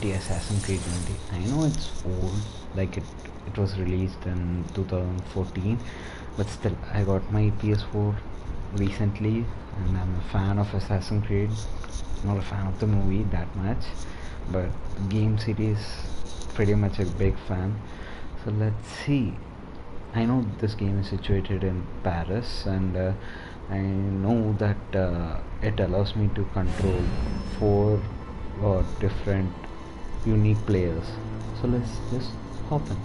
mighty Assassin's Creed Unity. I know it's old, like it it was released in 2014, but still I got my PS4 recently, and I'm a fan of Assassin's Creed. Not a fan of the movie that much, but game series pretty much a big fan. So let's see. I know this game is situated in Paris, and uh, I know that uh, it allows me to control four uh, different unique players. So let's just hop in.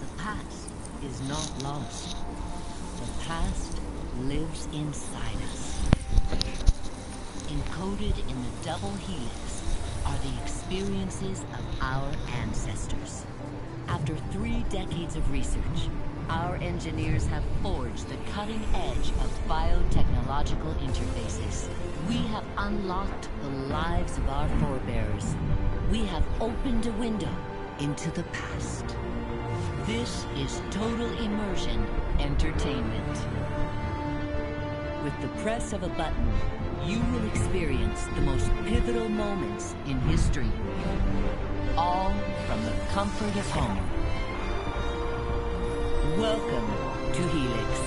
The past is not lost. The past lives inside us. Encoded in the double helix are the experiences of our ancestors. After three decades of research, our engineers have forged the cutting edge of biotechnological interfaces. We have unlocked the lives of our forebears. We have opened a window into the past. This is total immersion entertainment. With the press of a button, you will experience the most pivotal moments in history. All from the comfort of home. Welcome to Helix.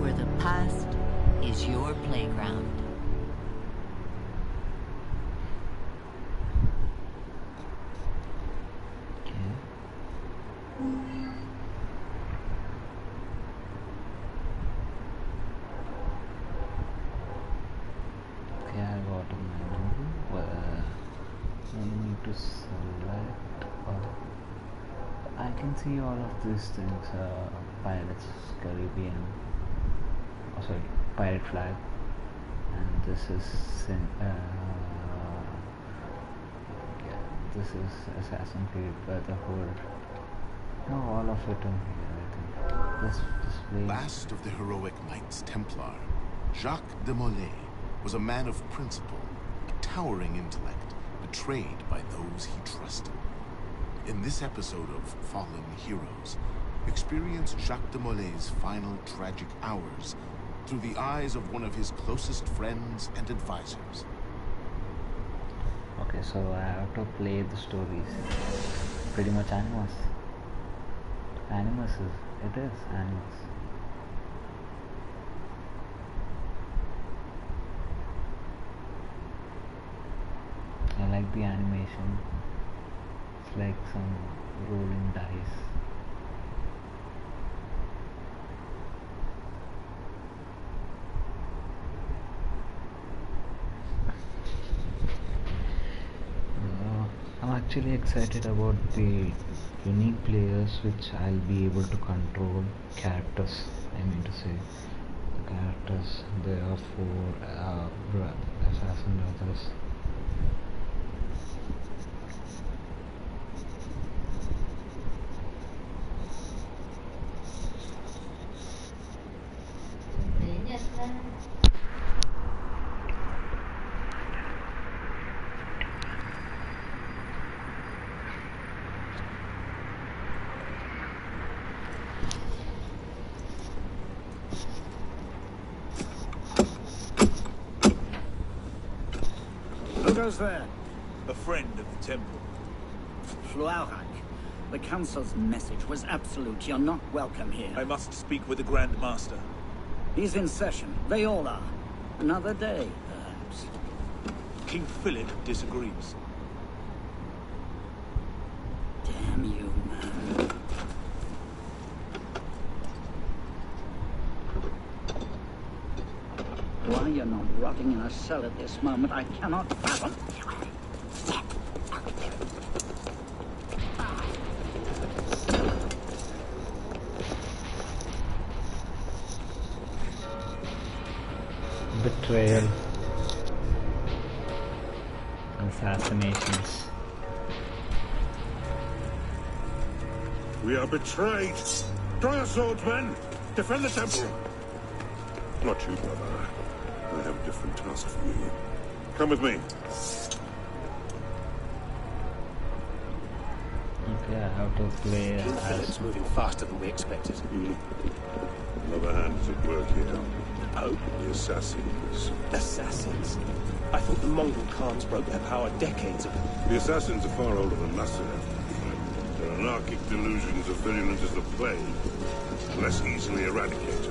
Where the past is your playground. All of these things. Uh, Pirates Caribbean. Oh, sorry, Pirate Flag, and this is uh, yeah, this is Assassin's Creed Brotherhood. No, all of it in here. I think this display. Last of the heroic Knights Templar, Jacques de Molay was a man of principle, a towering intellect, betrayed by those he trusted. In this episode of Fallen Heroes, experience Jacques de Molay's final tragic hours through the eyes of one of his closest friends and advisors. Okay, so I have to play the stories. Pretty much animals. Animals is it is animals. I like the animation. Like some rolling dice. Uh, I'm actually excited about the unique players which I'll be able to control characters. I mean to say, the characters there are for uh, assassin brothers. Goes there? A friend of the temple. Flualhac. The Council's message was absolute. You're not welcome here. I must speak with the Grand Master. He's in session. They all are. Another day, perhaps. King Philip disagrees. Damn you, man. Why you're not rotting in a cell at this moment, I cannot fathom. Betrayal. Assassinations. We are betrayed. Draw your swords, men. Defend the temple. Not you, brother. I a different task for you. Come with me. yeah, how to play King as Philip's moving faster than we expected. Hmm. Another hand is at work here. Oh, The assassins. assassins. I thought the Mongol Khans broke their power decades ago. The assassins are far older than Nasser. Their anarchic delusions are virulent as the plague, less easily eradicated.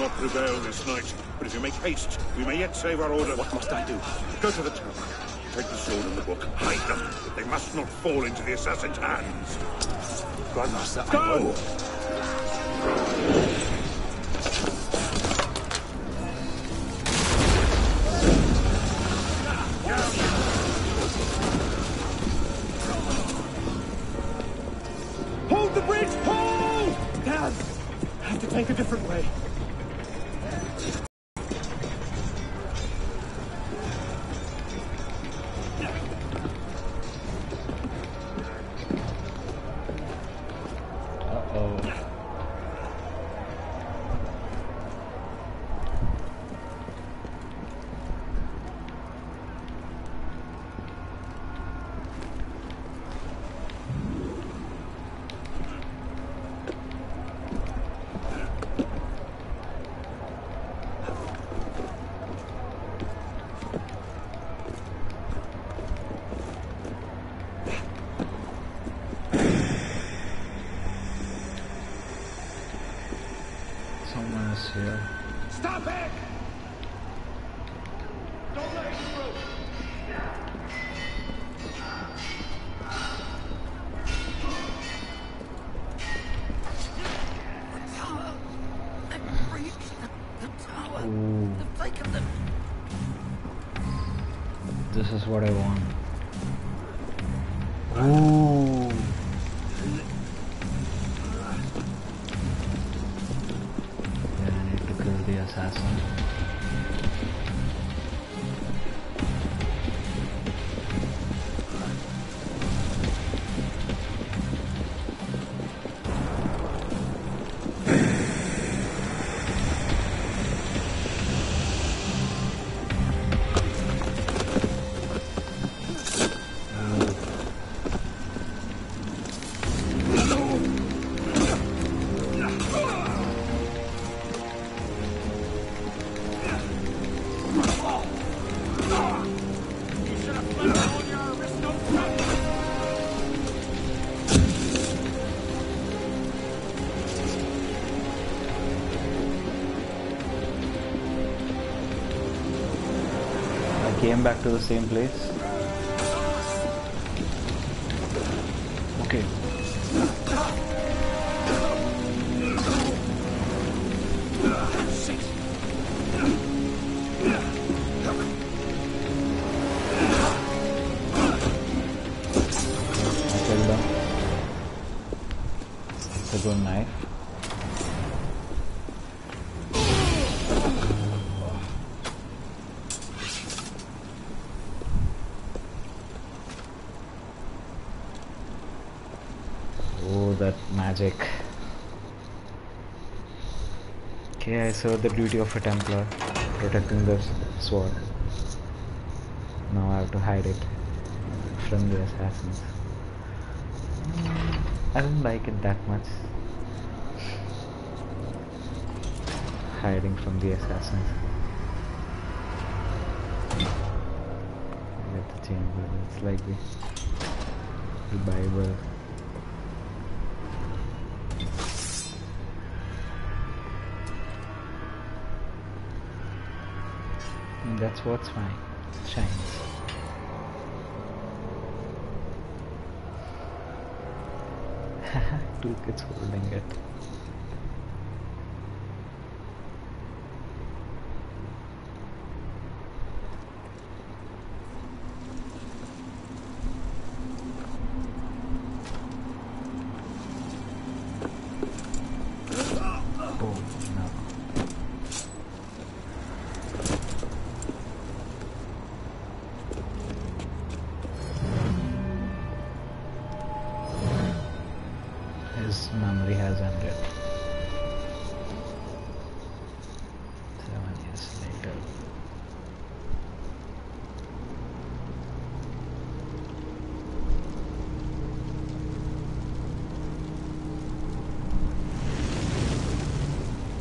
Not prevail this night, but if you make haste, we may yet save our order. What must I do? Go to the tower. Take the sword and the book. Hide them. They must not fall into the assassin's hands. Grandmaster, Go! Uh-oh. Is what I want. Came back to the same place. Okay. It's a good knife. Oh, that magic. Okay, I serve the duty of a Templar, protecting the sword. Now I have to hide it from the assassins. I don't like it that much. Hiding from the assassins. Get the chamber, it's like the Bible. That's what's fine. Shines. Two kids holding it.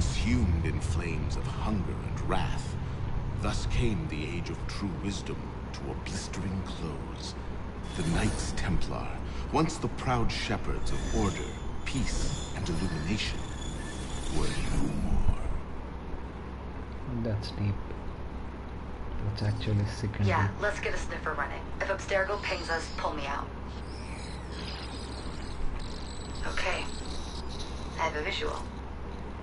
Consumed in flames of hunger and wrath, thus came the age of true wisdom to a blistering close. The Knights Templar, once the proud shepherds of order, peace, and illumination, were no more. That's deep. That's actually sick Yeah, deep. let's get a sniffer running. If Abstergo pings us, pull me out. Okay. I have a visual.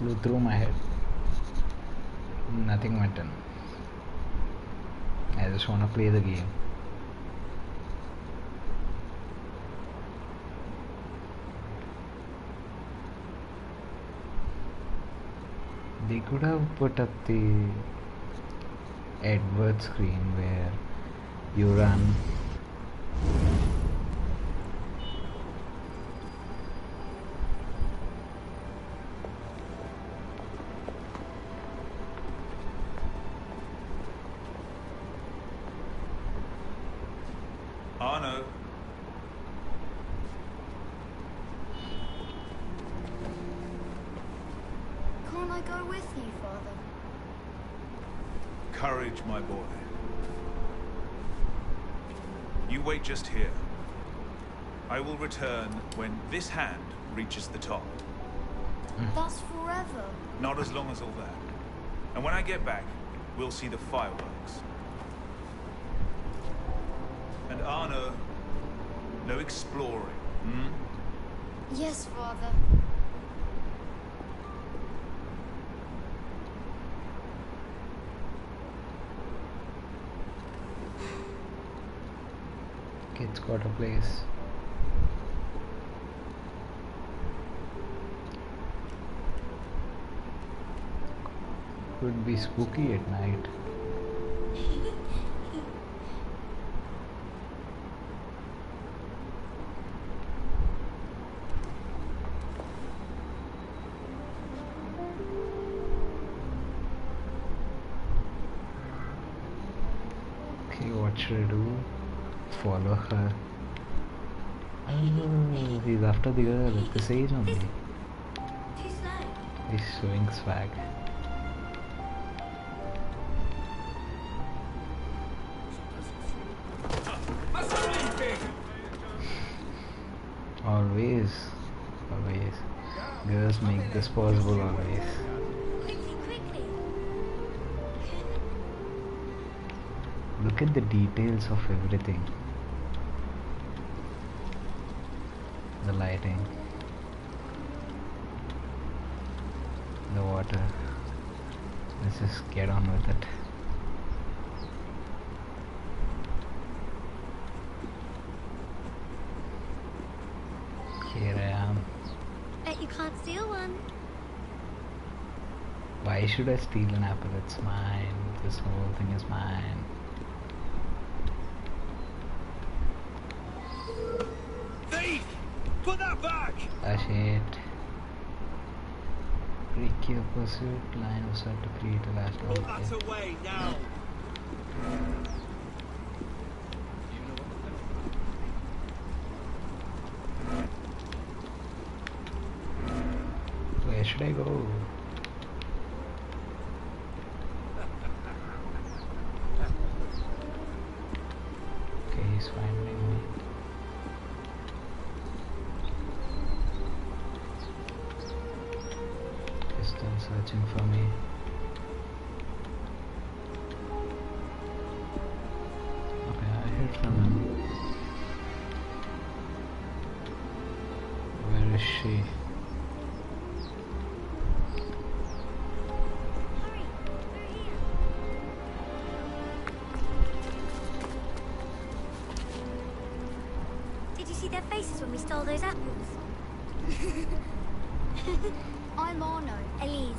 Flew through my head. Nothing went in. I just want to play the game. They could have put up the Edward screen where you run Arno, Can't I go with you, Father? courage, my boy. You wait just here. I will return when this hand reaches the top. That's forever. Not as long as all that. And when I get back, we'll see the fireworks. And Arno, no exploring, hmm? Yes, Father. Kids got a place. Be spooky at night. Okay, what should I do? Follow her. Oh, he's after the girl at this age only. Too slow. He's showing swag. Always, always. Girls make this possible always. Look at the details of everything. The lighting. The water. Let's just get on with it. Here I am. Bet you can't steal one. Why should I steal an apple? It's mine. This whole thing is mine. Thief! Put that back! Ah shit. Break your pursuit line of sight to create a last Put okay. that away now! Where should I go? Stole those apples? I'm Arno. Elise,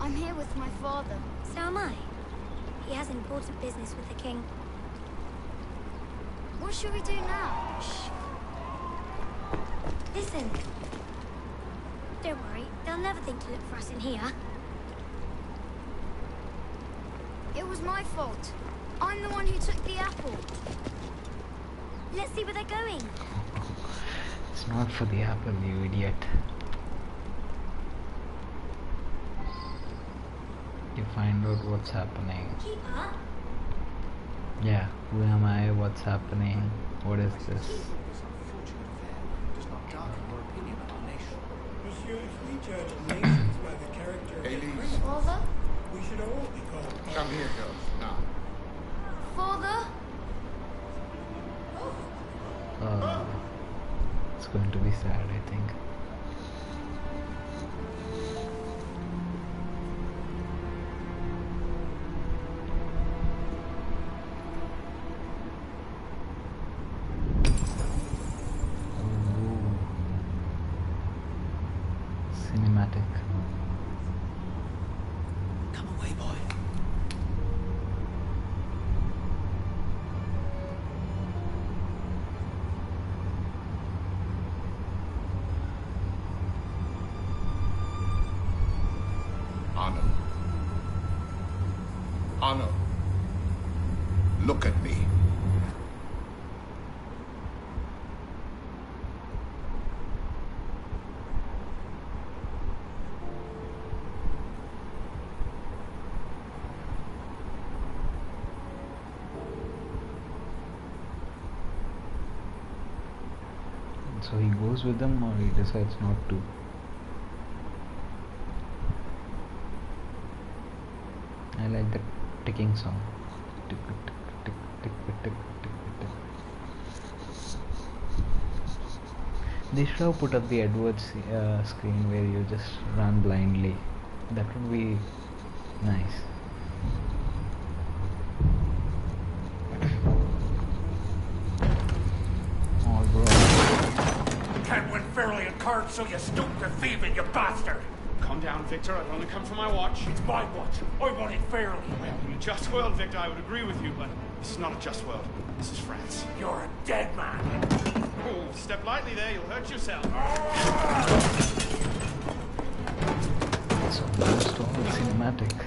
I'm here with my father. so am I. He has important business with the king. What should we do now? Shh. Listen. Don't worry, they'll never think to look for us in here. It was my fault. I'm the one who took the apple. Let's see where they're going. It's not for the apple, you idiot. You find out what's happening. Keeper? Yeah, who am I? What's happening? What is this? This unfortunate affair does not darken your opinion of our nation. Monsieur, if we judge nations by the character of Elise. Father? we should all be called. Come here, girls. Sad, I think. So he goes with them or he decides not to. I like the ticking song. Tick, tick, tick, tick, tick, tick, tick, tick. They should have put up the Edwards uh, screen where you just run blindly. That would be nice. Oh, bro. You can't win fairly at cards, so you stoop to thieving, you bastard! Calm down, Victor. I've only come for my watch. It's my watch. I want it fairly. Well, in a just world, Victor, I would agree with you, but this is not a just world. This is France. You're a dead man. Oh, step lightly there. You'll hurt yourself. It's almost all cinematic.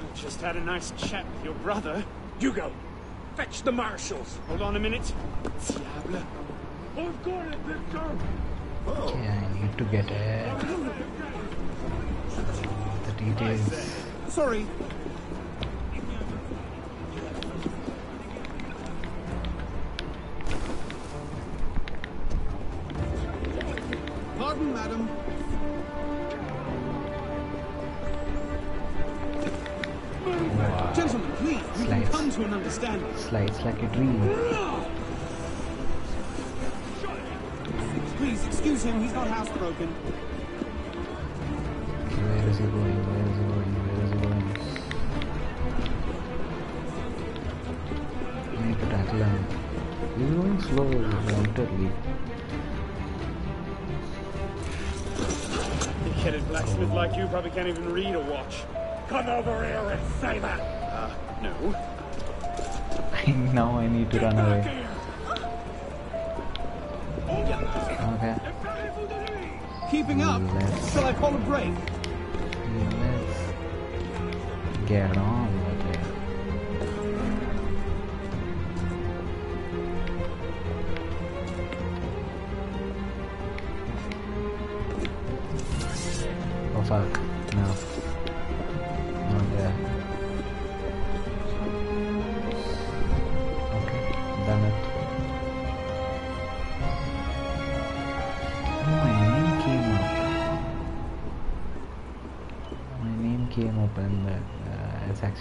I just had a nice chat with your brother. Hugo, fetch the marshals. Hold on a minute. Diable. I've got it, Victor. Okay, I need to get uh, it. The details. Sorry. Slides like a dream. Please, excuse him, he's not housebroken. Okay, where is he going? Where is he going? Where is he going? I need to tackle him. He's going slow, voluntarily. Big-headed blacksmith like you probably can't even read a watch. Come over here and say that. Uh, No. Now I need to run away. Okay. Keeping up. Let's- Shall I call a break? Let's get on with it. Oh fuck,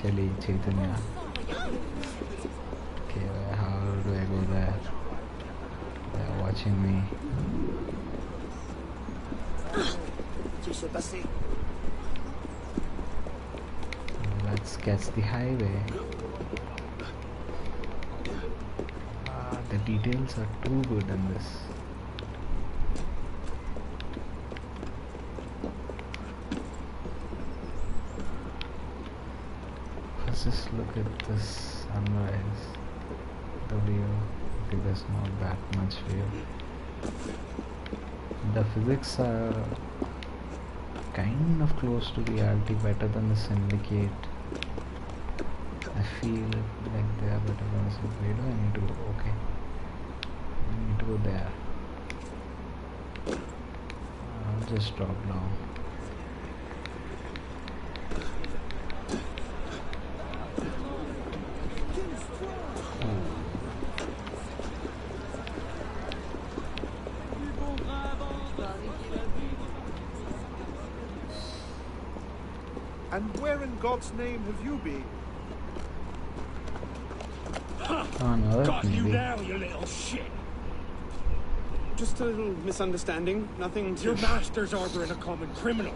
actually Chaitanya. Okay, how do I go there? They're watching me. Let's catch the highway. Ah, the details are too good in this. Let's just look at sunrise. The view. Okay, there's not that much view. The physics are kind of close to reality, better than the syndicate. I feel like they are better than the syndicate. I need to go? Okay. I need to go there. I'll just drop down. And where in God's name have you been? On Earth, Got you maybe. now, you little shit. Just a little misunderstanding. Nothing to... Your master's ordering a common criminal.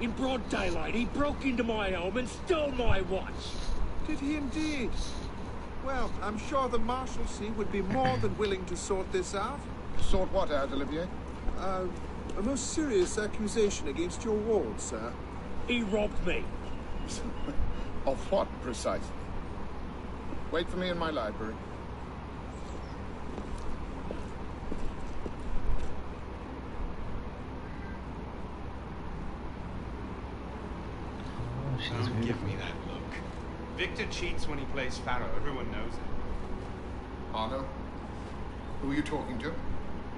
In broad daylight, he broke into my home and stole my watch. Did he indeed? Well, I'm sure the Maréchaussée would be more than willing to sort this out. Sort what out, Olivier? Uh, a most serious accusation against your ward, sir. He robbed me. Of what, precisely? Wait for me in my library. Oh, she's Don't give me that look. Victor cheats when he plays faro. Everyone knows it. Arno? Who are you talking to?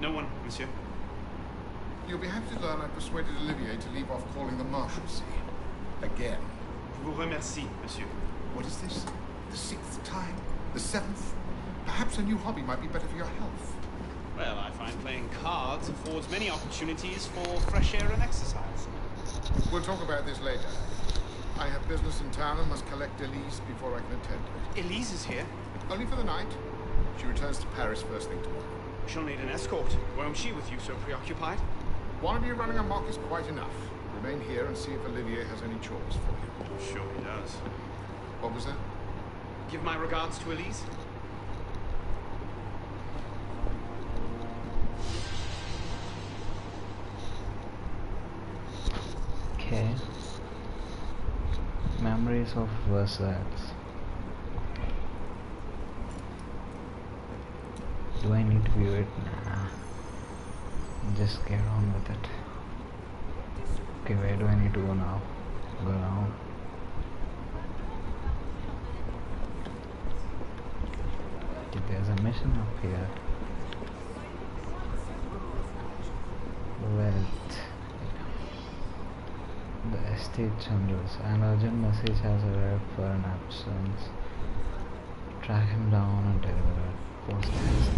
No one, monsieur. You'll be happy to learn I persuaded Olivier to leave off calling the Maréchaussée. Again. Vous remercie, monsieur. What is this? The sixth time? The seventh? Perhaps a new hobby might be better for your health. Well, I find playing cards affords many opportunities for fresh air and exercise. We'll talk about this later. I have business in town and must collect Elise before I can attend to it. Elise is here. Only for the night. She returns to Paris first thing tomorrow. She'll need an escort. Won't she with you so preoccupied? One of you running amok is quite enough. Remain here and see if Olivier has any chores for you. I'm sure he does. What was that? Give my regards to Elise. Okay. Memories of Versailles. Do I need to view it? Nah. Just get on with it. Okay, where do I need to go now? Go now. Okay, there's a mission up here. With the estate generals. An urgent message has arrived for an absence. Track him down and deliver it. Post haste.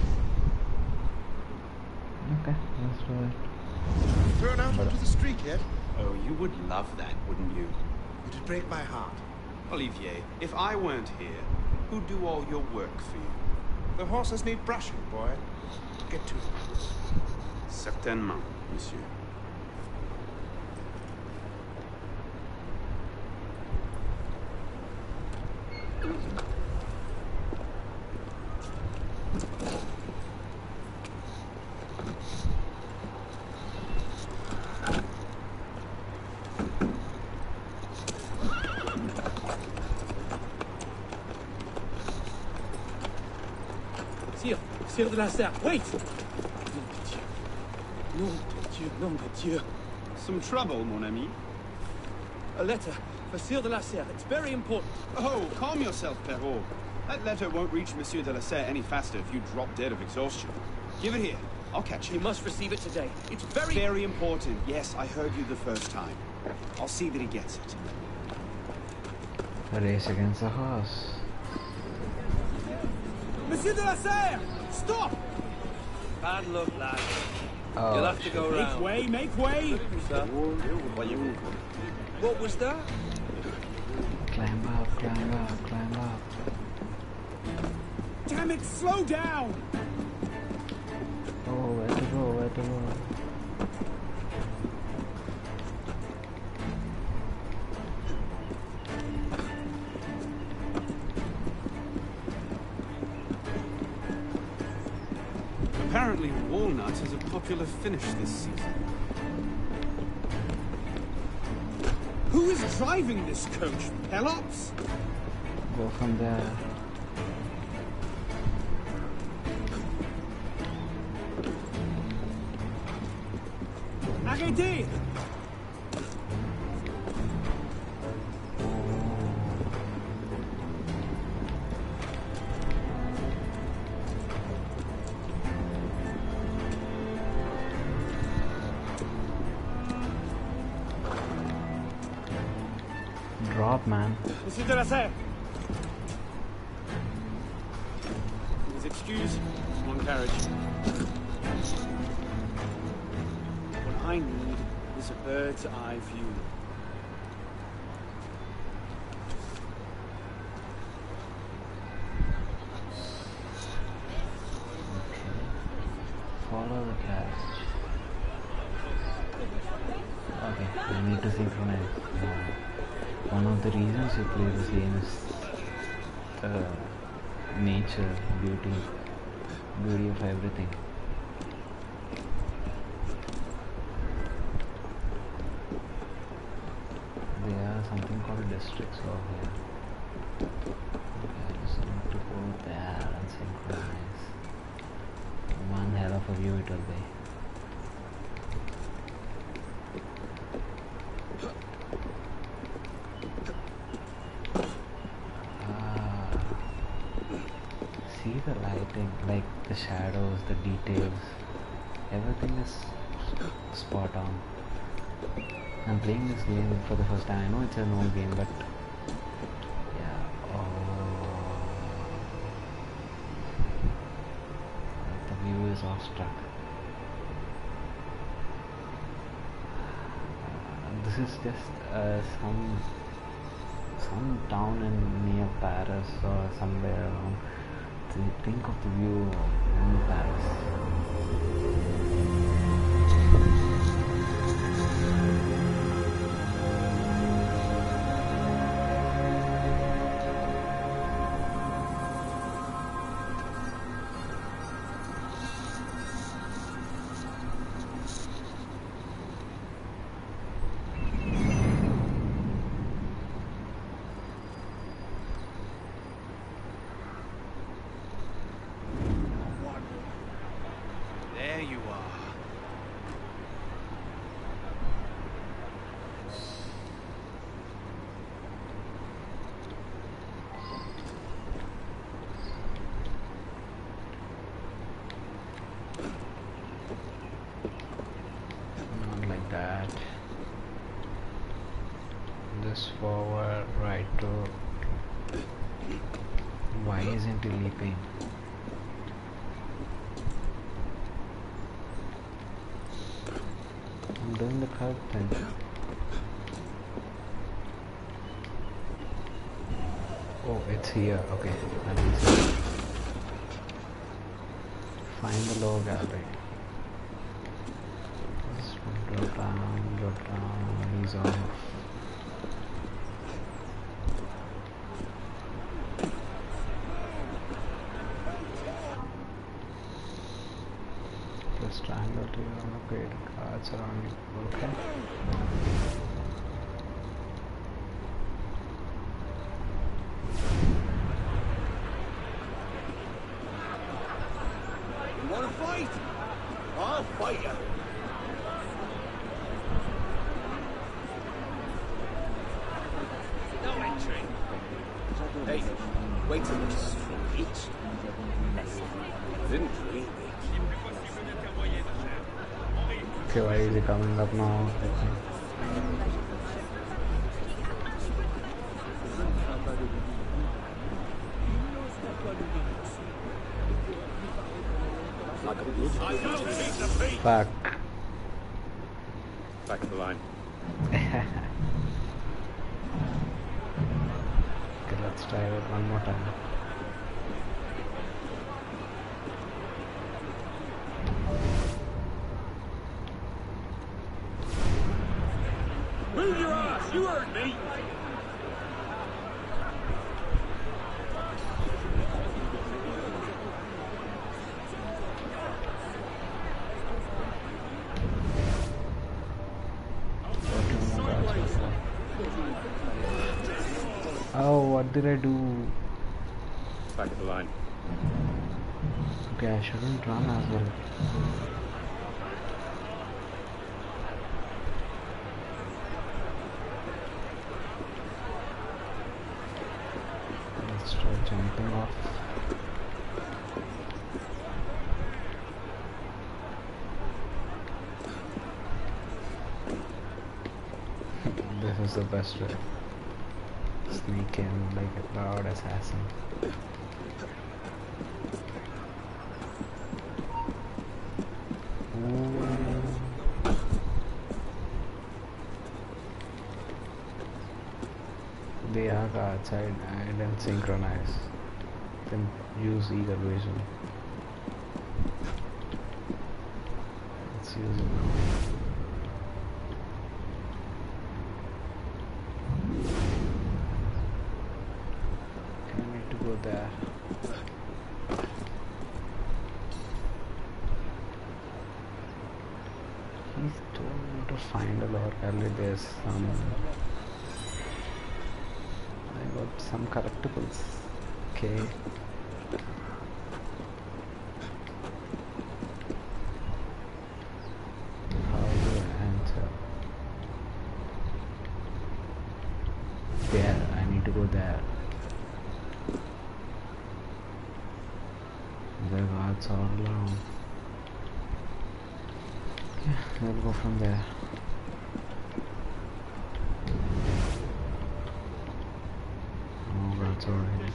Okay, let's do it. Thrown out onto the street yet? Oh, you would love that, wouldn't you? It'd break my heart. Olivier, if I weren't here, who'd do all your work for you? The horses need brushing, boy. Get to it. Certainement, monsieur. Monsieur de la Serre, wait! Nom de Dieu, nom de Dieu. Some trouble, mon ami? A letter for Sire de la Serre. It's very important. Oh, calm yourself, Perrault. That letter won't reach Monsieur de la Serre any faster if you drop dead of exhaustion. Give it here. I'll catch He you. must receive it today. It's very... Very important. Yes, I heard you the first time. I'll see that he gets it. A race against the horse. Monsieur de la Serre! Stop! Bad luck, lad. Oh, You'll have to go shit. round. Make way, make way! Sir. What was that? Climb up, climb up, climb up. Damn it, slow down! Oh, where to go, where to go? Finish this season. Who is driving this coach? Pelops? Go from there. Arrêtez! De la Serre! Of the this game is uh, nature, beauty, beauty of everything. There are something called districts over here. Okay, I just need to go there and synchronize. One hell of a view it will be. Ah. See the lighting, like the shadows, the details, everything is s- spot on. I'm playing this game for the first time. I know it's an old game, but yeah. Oh, the view is awestruck. Uh, this is just uh, some some town in near Paris or somewhere around. Think of the view in Paris. Okay. Find the lower gallery. Go down, go down, off. Press triangle to allocate cards around you. Okay. Wait till it's from. Didn't really. Okay, why is he coming up now? Fuck. Back of the line. okay, let's try it one more time. Move your ass! You heard me! Oh, what did I do? Back of the line. Okay, I shouldn't run as well. Let's try jumping off. this is the best way. Sneak in like a loud assassin. Ooh. They are outside. I didn't synchronize. Then use eagle vision. Let's use it now. I need to go there. He's told me to find a lot early. There's some. Some collectibles. Okay. How do I enter? There, I need to go there. There are guards all around. Yeah, we'll go from there. Oh, that's already.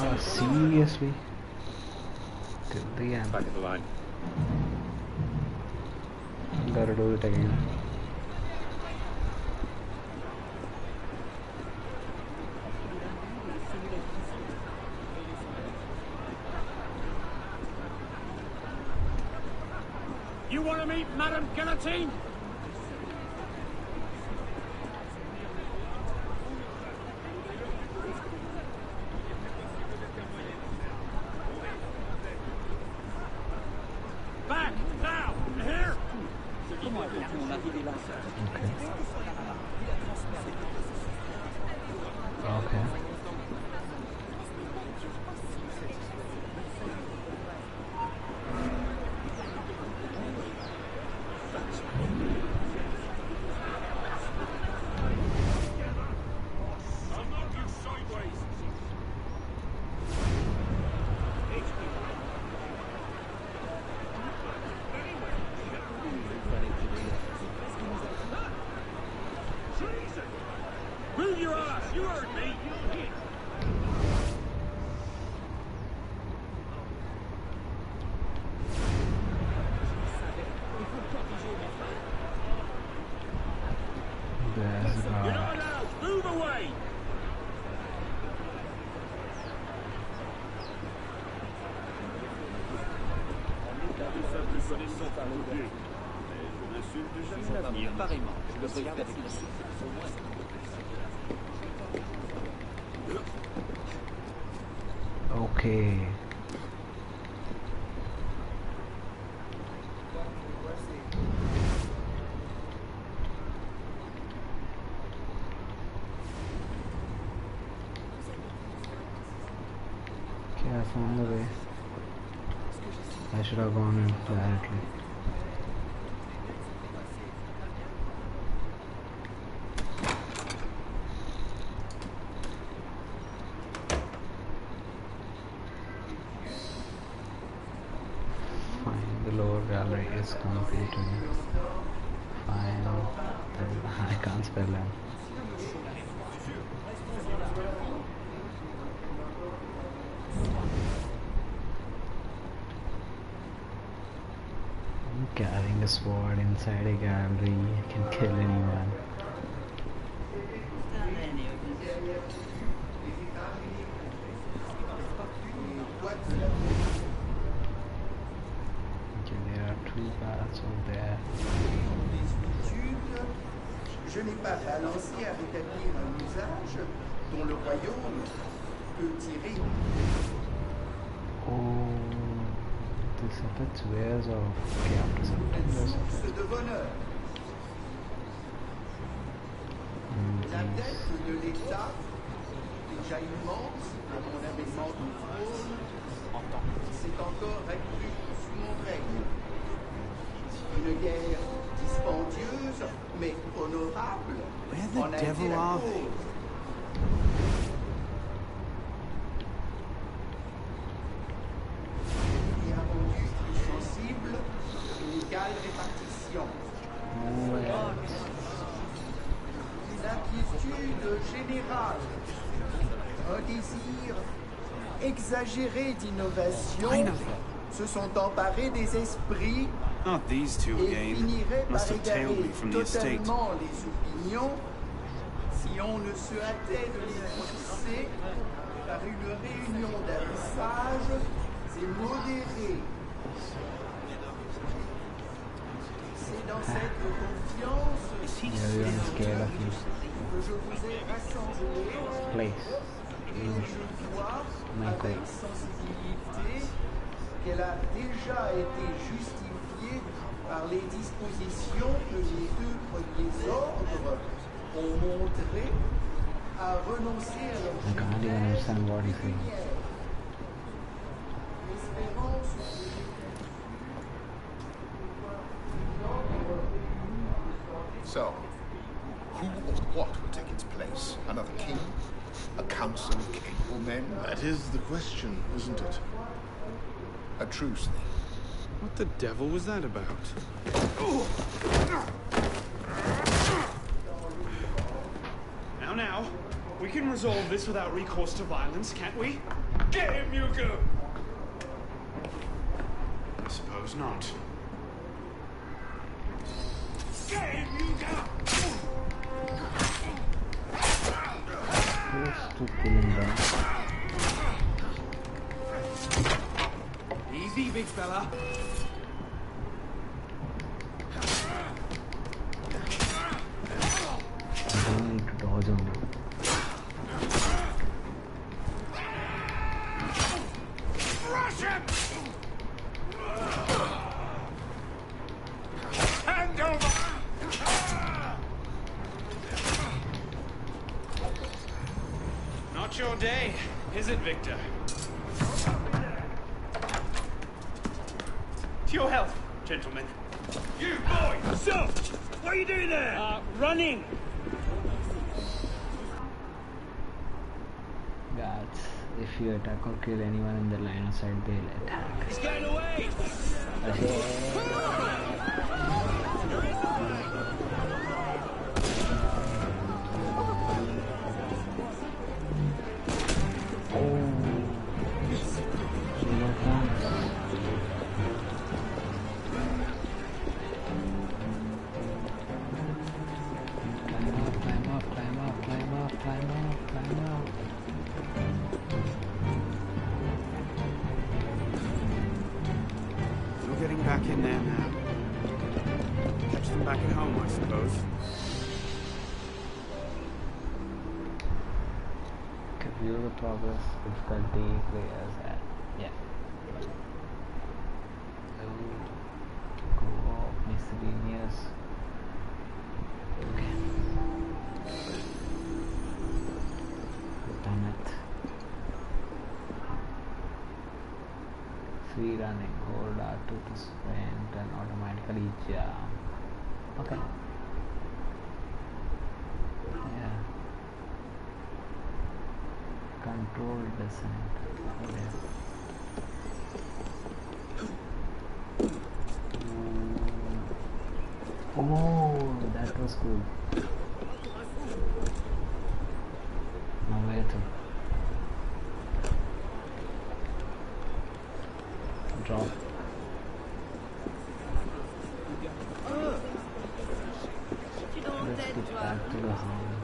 Oh, seriously? Till the end. Back of the line. Gotta do it again. You Madame Guillotine? Back! Now! Here! Okay. Move Okay. Yeah, it's on the way. I should have gone in directly. Is. I can't spell that. I'm Carrying a sword inside a gallery I can kill anyone. Je n'ai pas balancé à rétablir un usage dont le royaume peut tirer. Oh, this affects wares of okay, after September. Source de bonheur. La dette de l'État, déjà immense à mon avènement du trône, s'est encore accrue sous mon règne. Une guerre mais honorable, Where the a devil are they? et a rendu plus sensible une égale répartition. L'inquiétude générale, un désir exagéré d'innovation se sont emparés des esprits Not these two again. Must have tailed égarer me from the estate. totalement les opinions si on ne se hâtait de les fixer par une réunion d'avis sages et modérés. C'est dans cette confiance que je vous ai rassemblés Place. et je vois avec sensibilité qu'elle a déjà été justifiée par les dispositions que les deux premiers ordres ont montré à renoncer à leur I can't even understand what he's saying. L'espérance So, who or what will take its place? Another king? A council of capable men? That is the question, isn't it? A truce, then. What the devil was that about? Now, now, we can resolve this without recourse to violence, can't we? Get him, Yuko! I suppose not. Get him, Yuko! Close Easy, big fella. Kill anyone in the line of sight, they'll attack. He's getting away. Difficulty players at. Yeah. Co-op miscellaneous. Okay. Done it. Free running. Hold R2 to sprint and automatically jump. Okay. Yeah. Oh, that was cool. Now where to? Drop. Let's get back to the house.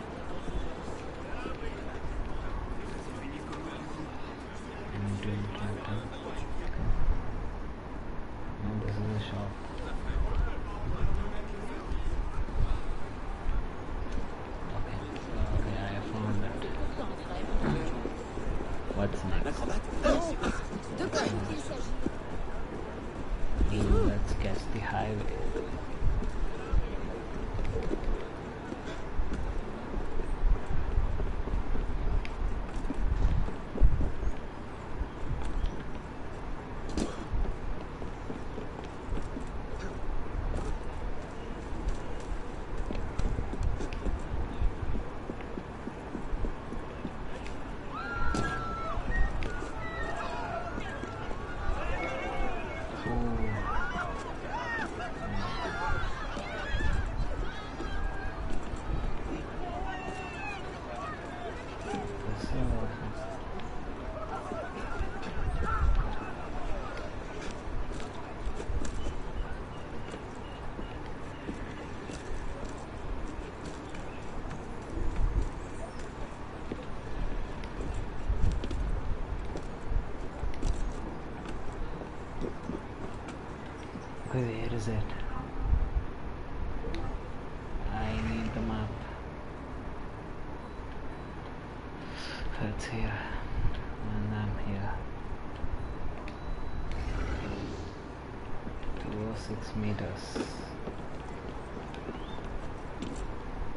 Indian tractor. And this is a shop. Okay, okay, I found it. What's next? Let's guess the highway. Okay, where is it? I need the map. It's here. And I'm here. 206 meters.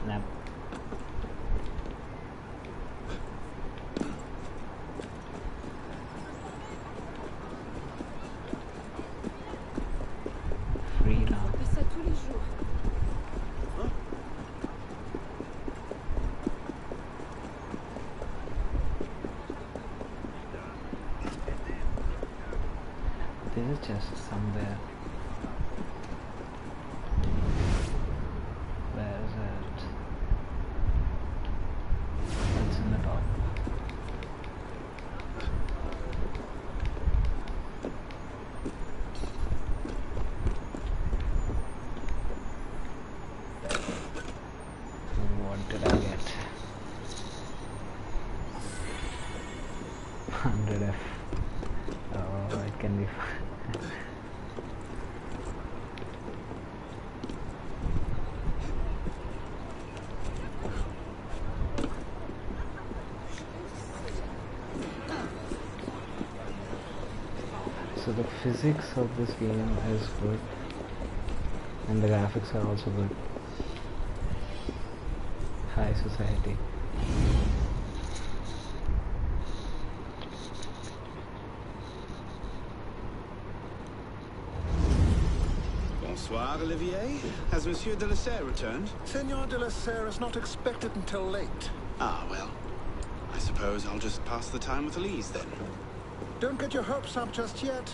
Nap. Free now. On fait ça tous les jours. This is just somewhere. Where is it? It's in the top. What did I get? 100 F. Oh, it can be. So the physics of this game is good, and the graphics are also good. High society. Bonsoir, Olivier. Has Monsieur de la Serre returned? Senor de la Serre is not expected until late. Ah, well. I suppose I'll just pass the time with Elise then. Don't get your hopes up just yet.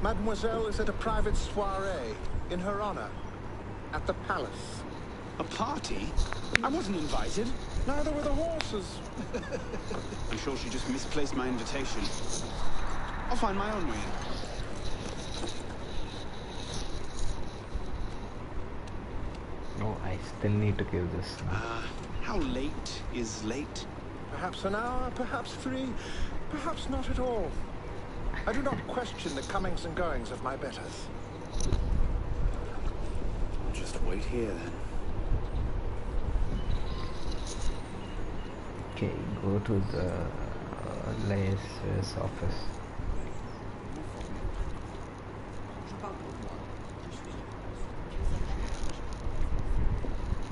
Mademoiselle is at a private soiree in her honor at the palace. A party? I wasn't invited. Neither were the horses. I'm sure she just misplaced my invitation. I'll find my own way in. Oh, I still need to give this. Uh, how late is late? Perhaps an hour, perhaps three, perhaps not at all. I do not question the comings and goings of my betters. Just wait here then. Okay, go to the uh, lasers office.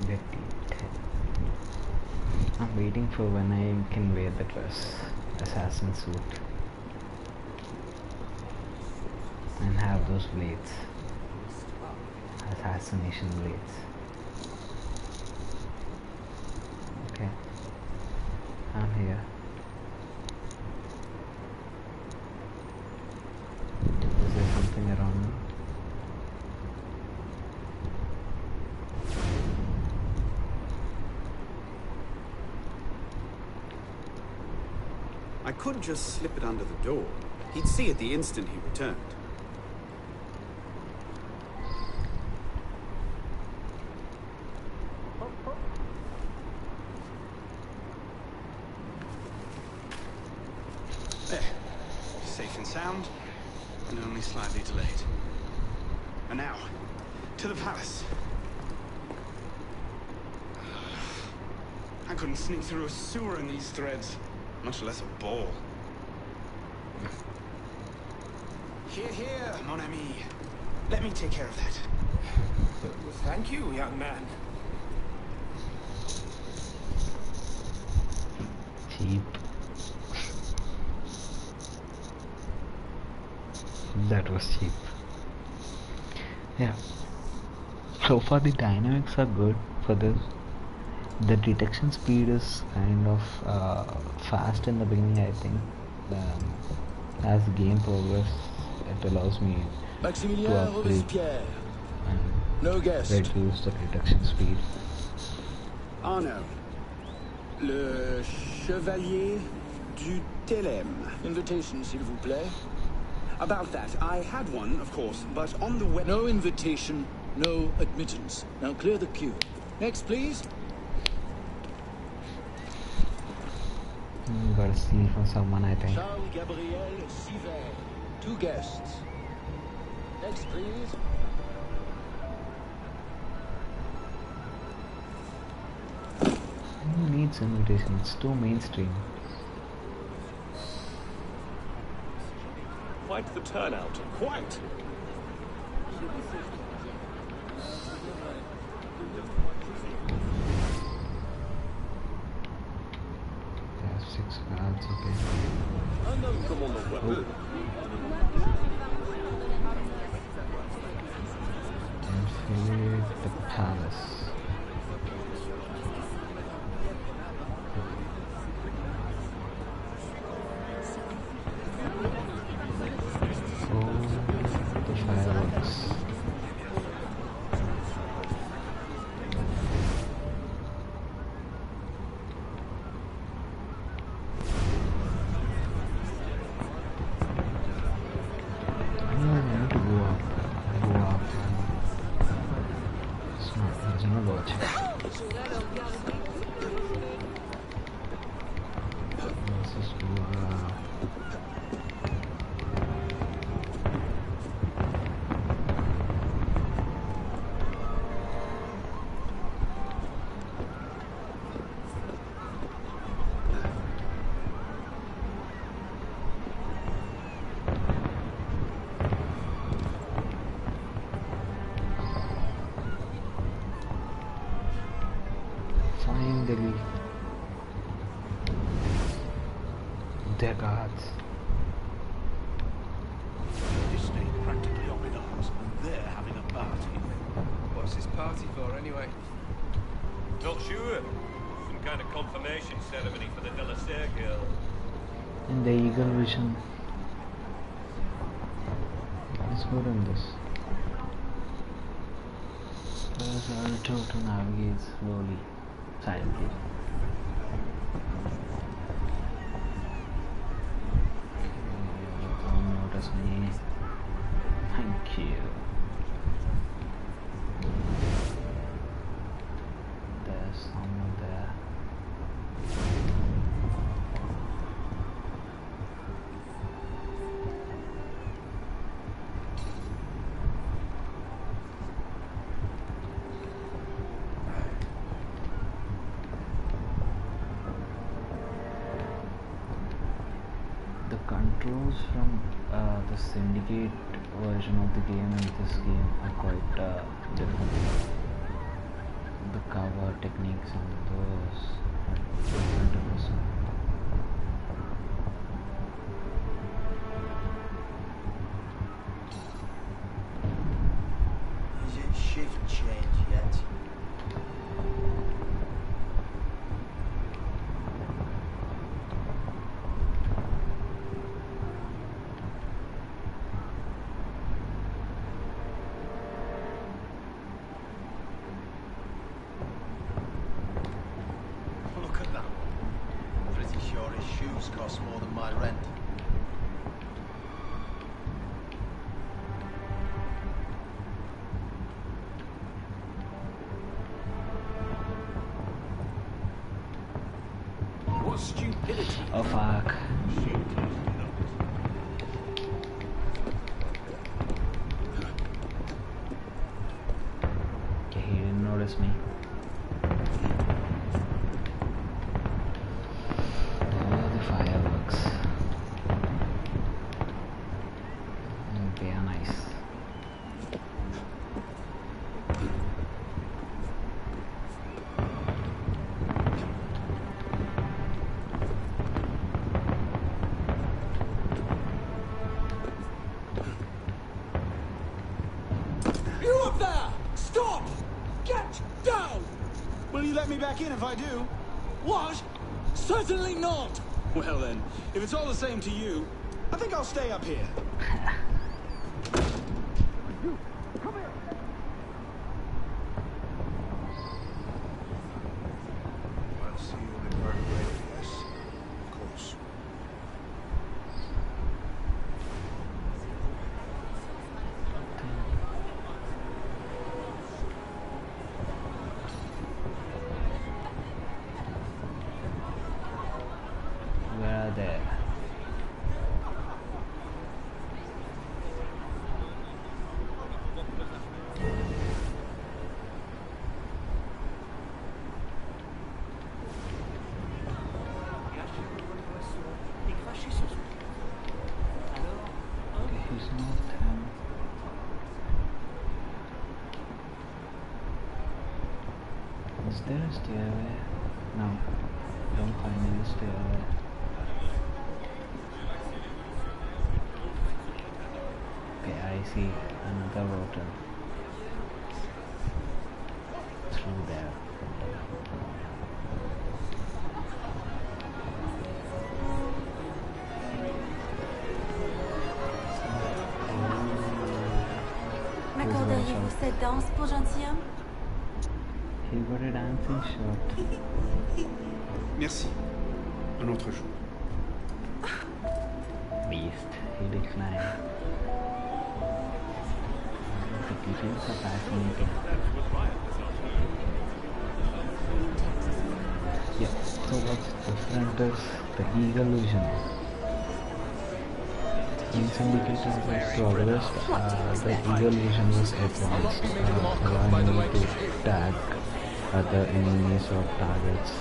Get it. I'm waiting for when I can wear the dress, assassin suit, and have those blades, assassination blades. Okay, I'm here. Is there something around me? I could just slip it under the door. He'd see it the instant he returned. There. Safe and sound, and only slightly delayed. And now, to the palace. I couldn't sneak through a sewer in these threads, much less a ball. Here, here, mon ami. Let me take care of that. Thank you, young man. cheap. That was cheap. Yeah. So far the dynamics are good for this. The detection speed is kind of uh, fast in the beginning I think. Um, as the game progresses it allows me to upgrade Robespierre. and No guest. reduce the detection speed. Arno. Le Chevalier du Telem. Invitation, s'il vous plaît. About that, I had one, of course, but on the web... No invitation, no admittance. Now clear the queue. Next, please. Mm, Got a steal from someone I think. Charles Gabriel Sivert. Two guests. Next, please. Who needs invitation? It's too mainstream. Quite the turnout. Quite. Press L2 to navigate slowly, silently. This game are quite uh, different. The cover techniques and those Stop! Get down! Will you let me back in if I do? What? Certainly not! Well then, if it's all the same to you, I think I'll stay up here. There a stairway? No. Don't find any stairway. Okay, I see another route through there. M'accorderiez-vous cette danse pour gentilhomme got a dancing shirt. Merci. Un autre jour. Beast. He declined. The details are fascinating. Yeah, so what's different is the eagle vision. In Syndicate of Progress, uh, the vision was advanced, uh, allowing me to tag other enemies or targets,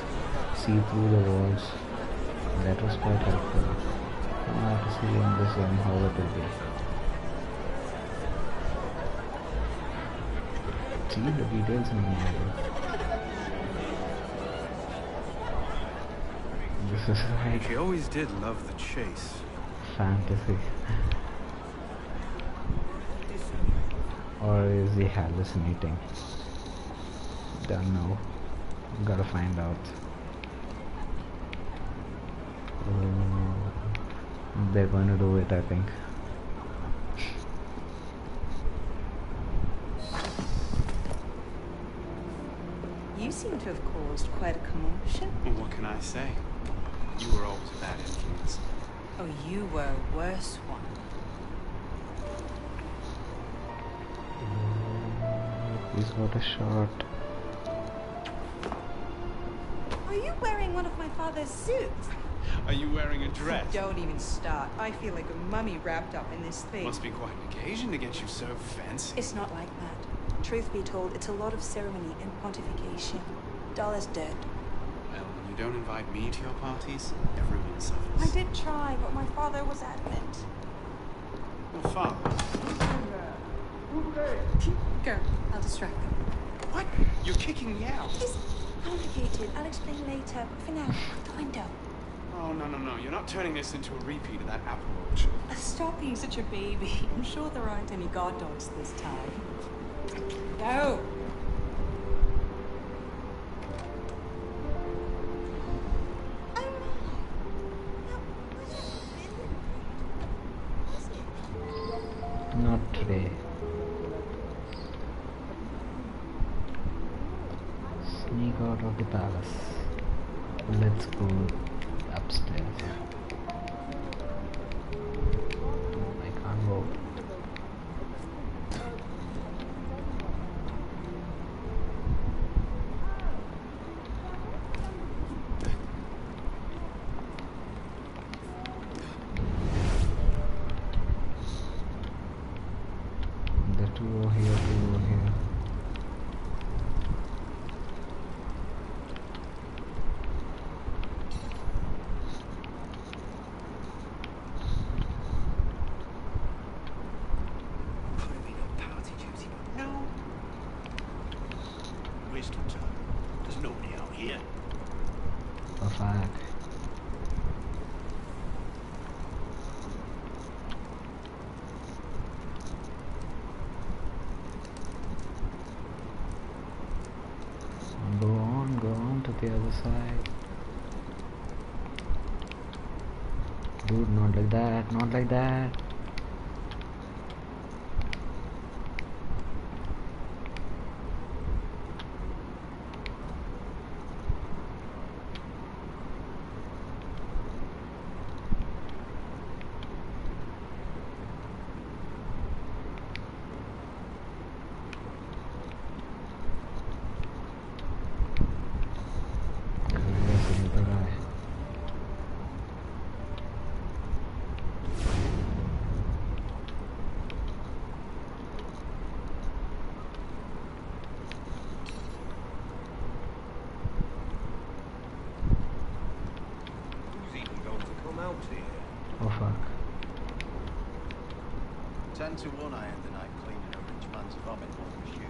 see through the walls. That was quite helpful. Now I have to see in this game how it will be. See the details in the model. This is like She always did love the chase. fantasy. or is he hallucinating? Don't know. Gotta find out. Uh, they're going to do it, I think. You seem to have caused quite a commotion. Well, what can I say? You were always a bad influence. Oh, you were a worse one. He's got a shot. Are you wearing one of my father's suits? Are you wearing a dress? Don't even start. I feel like a mummy wrapped up in this thing. Must be quite an occasion to get you so fancy. It's not like that. Truth be told, it's a lot of ceremony and pontification. Dollar's dead. Well, when you don't invite me to your parties, everyone suffers. I did try, but my father was adamant. Your Father. Go. I'll distract them. What? You're kicking me out. It's complicated. I'll explain later. But for now, out the window. Oh, no, no, no. You're not turning this into a repeat of that apple orchard. Stop being such a baby. I'm sure there aren't any guard dogs this time. Go. Side. Dude, not like that, not like that. 10 to 1 I end the night cleaning a rich man's vomit off his shoes.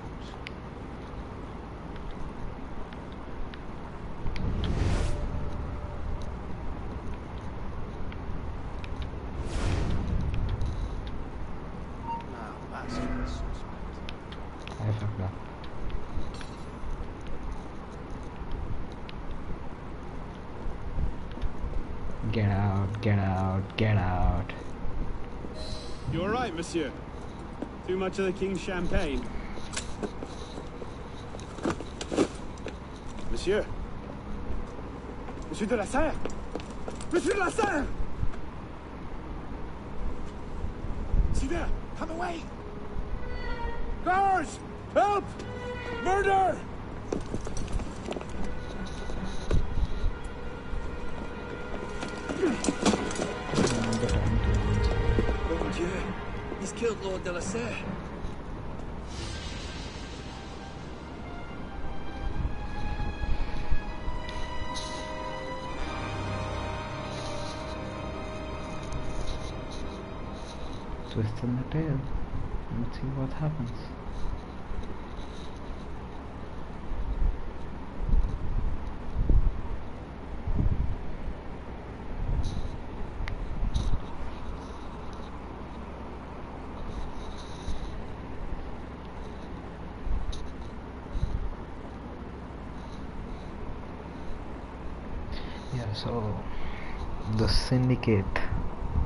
get out, get out, get out. You all right, monsieur? Too much of the king's champagne? Monsieur? Monsieur de la Serre? Monsieur de la Serre! See there! Come away! Guards! Help! Murder! Killed Lord de la Serre. Twist in the tail. Let's see what happens. Yeah, so the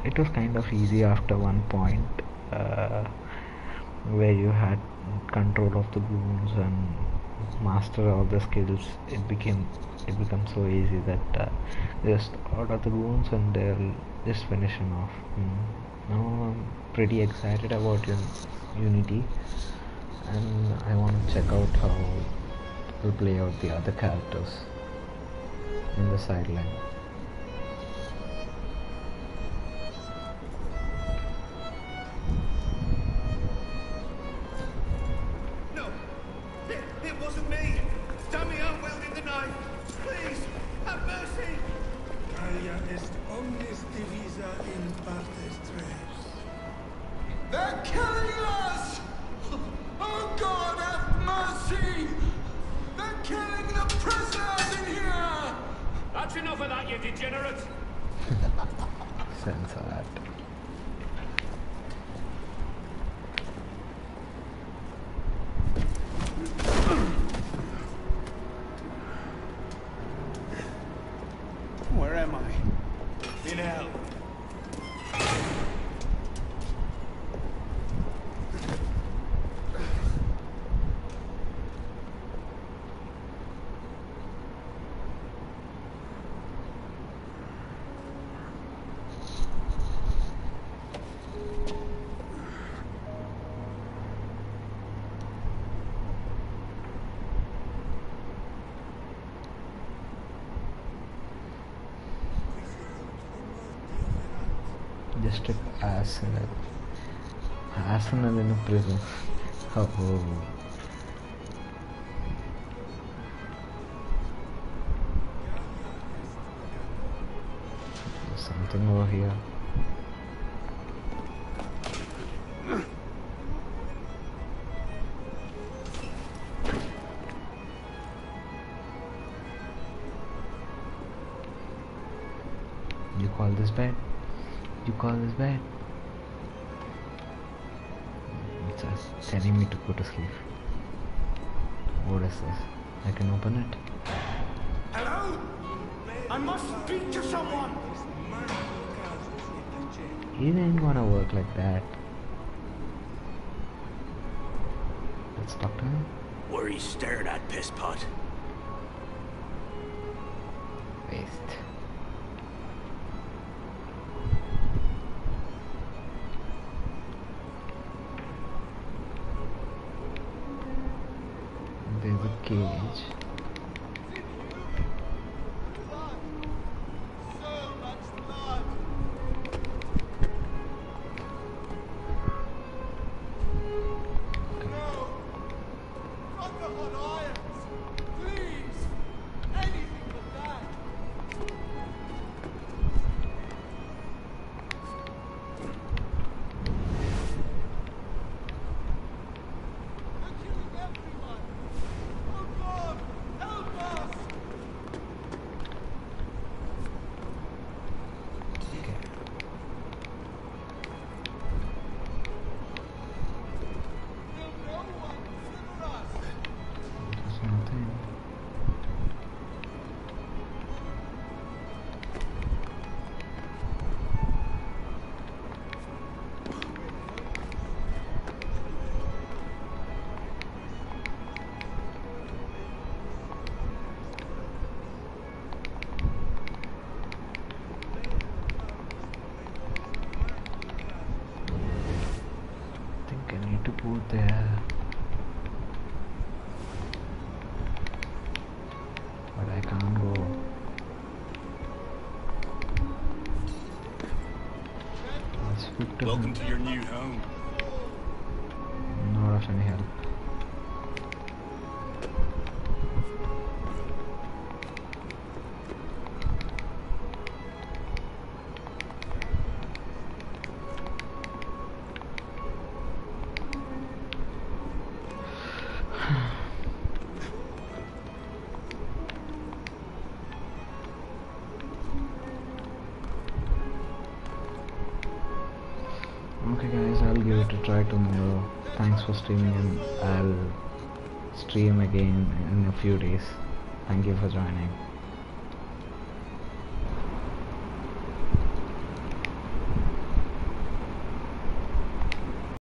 it was kind of easy after one point uh, where you had control of the goons and master all the skills. It became it becomes so easy that uh, just order the goons and they'll just finish him off. Mm. now I'm pretty excited about Un- Unity and I want to check out how will play out the other characters in the sideline Just took Arsenal. Arsenal go to sleep. What is this? I can open it. Hello? I must speak to someone! It ain't gonna work like that. Let's talk to him. Are you staring at, piss pot? Waste. Welcome to your new home. Streaming and I'll stream again in a few days. Thank you for joining.